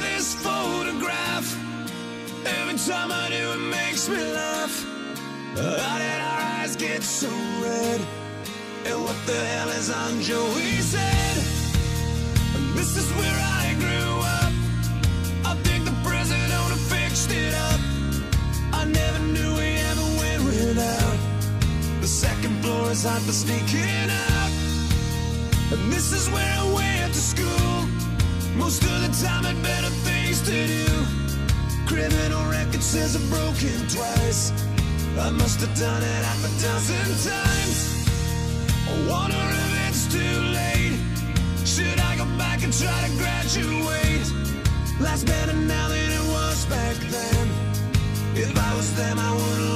this photograph. Every time I do, it makes me laugh. How did our eyes get so red? And what the hell is on Joey's head? This is where I grew up. I think the president owner fixed it up. I never knew we ever went without. The second floor is hot for sneaking out. And this is where I went to school. Most of the time, Criminal record says I've broken twice. I must have done it half a dozen times. I wonder if it's too late. Should I go back and try to graduate? Life's better now than it was back then. If I was them, I wouldn't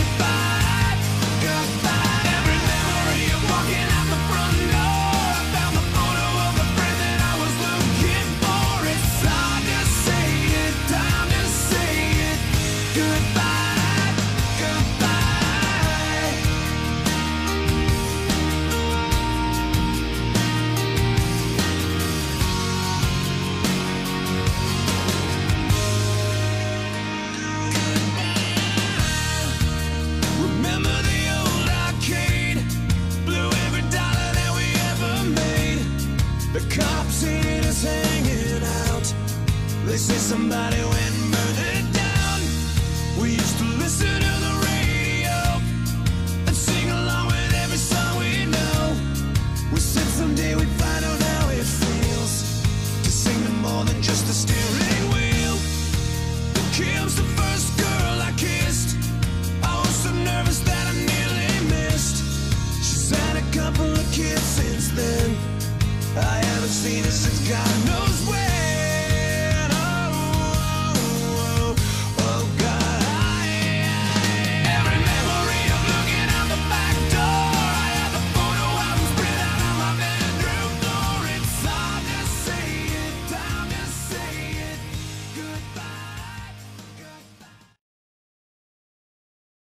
Goodbye, hanging out. They say somebody went murdered down. We used to listen seen it since God knows.